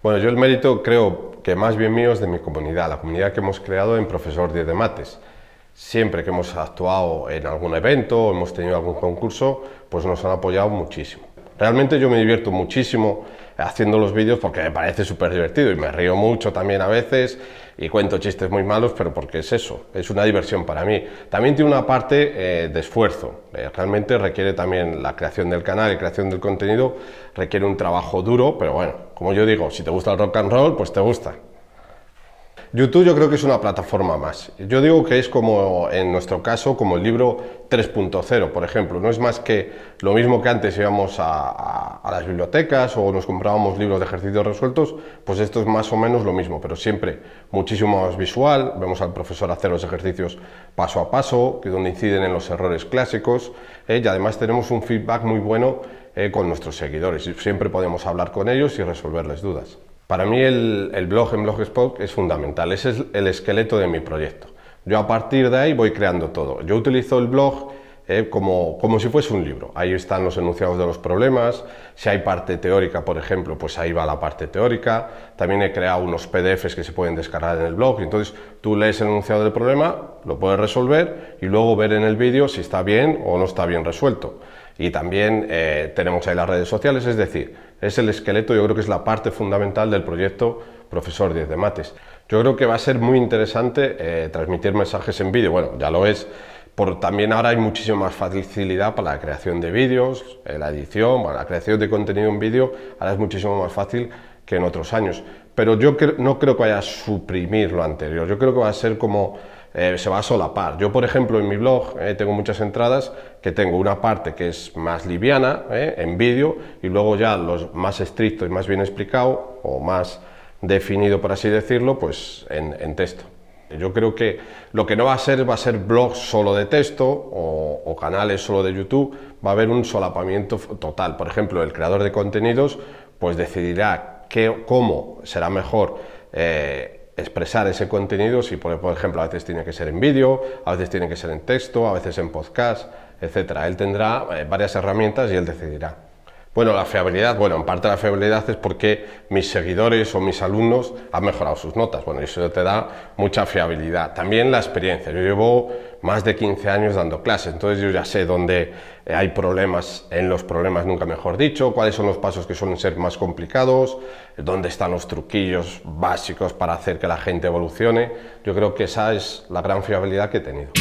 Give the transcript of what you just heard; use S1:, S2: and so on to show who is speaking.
S1: Bueno, yo el mérito creo que más bien mío es de mi comunidad, la comunidad que hemos creado en Profesor 10 de Mates. Siempre que hemos actuado en algún evento o hemos tenido algún concurso, pues nos han apoyado muchísimo. Realmente yo me divierto muchísimo haciendo los vídeos porque me parece súper divertido y me río mucho también a veces y cuento chistes muy malos, pero porque es eso, es una diversión para mí. También tiene una parte eh, de esfuerzo, eh, realmente requiere también la creación del canal y creación del contenido, requiere un trabajo duro, pero bueno, como yo digo, si te gusta el rock and roll, pues te gusta. YouTube yo creo que es una plataforma más. Yo digo que es como, en nuestro caso, como el libro 3.0, por ejemplo. No es más que lo mismo que antes íbamos a, las bibliotecas o nos comprábamos libros de ejercicios resueltos, pues esto es más o menos lo mismo, pero siempre muchísimo más visual. Vemos al profesor hacer los ejercicios paso a paso, que donde inciden en los errores clásicos, ¿eh? y además tenemos un feedback muy bueno eh, con nuestros seguidores. Siempre podemos hablar con ellos y resolverles dudas. Para mí el, blog en Blogspot es fundamental, ese es el esqueleto de mi proyecto. Yo a partir de ahí voy creando todo. Yo utilizo el blog eh, como, como, si fuese un libro. Ahí están los enunciados de los problemas. Si hay parte teórica, por ejemplo, pues ahí va la parte teórica. También he creado unos PDFs que se pueden descargar en el blog. Entonces tú lees el enunciado del problema, lo puedes resolver y luego ver en el vídeo si está bien o no está bien resuelto. Y también eh, tenemos ahí las redes sociales, es decir, es el esqueleto, yo creo que es la parte fundamental del proyecto Profesor 10 de Mates. Yo creo que va a ser muy interesante eh, transmitir mensajes en vídeo, bueno, ya lo es, por, también ahora hay muchísima más facilidad para la creación de vídeos, eh, la edición, la creación de contenido en vídeo, ahora es muchísimo más fácil que en otros años. Pero yo no creo que vaya a suprimir lo anterior, yo creo que va a ser como eh, se va a solapar. Yo, por ejemplo, en mi blog eh, tengo muchas entradas que tengo una parte que es más liviana, eh, en vídeo, y luego ya los más estrictos y más bien explicado, o más definido, por así decirlo, pues en, texto. Yo creo que lo que no va a ser va a ser blogs solo de texto o, canales solo de YouTube, va a haber un solapamiento total. Por ejemplo, el creador de contenidos pues decidirá qué, cómo será mejor expresar ese contenido, si por, ejemplo a veces tiene que ser en vídeo, a veces tiene que ser en texto, a veces en podcast, etc. Él tendrá eh, varias herramientas y él decidirá. Bueno, la fiabilidad, bueno, en parte la fiabilidad es porque mis seguidores o mis alumnos han mejorado sus notas. Bueno, eso te da mucha fiabilidad. También la experiencia. Yo llevo más de 15 años dando clases, entonces yo ya sé dónde hay problemas, en los problemas nunca mejor dicho, cuáles son los pasos que suelen ser más complicados, dónde están los truquillos básicos para hacer que la gente evolucione. Yo creo que esa es la gran fiabilidad que he tenido.